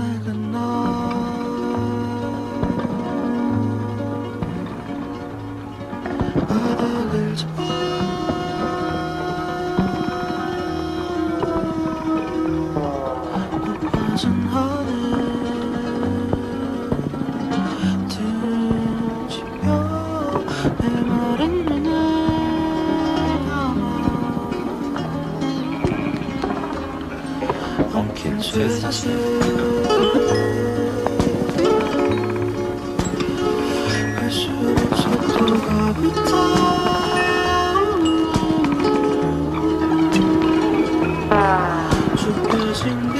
하늘. 들지며 天却在思念是我却都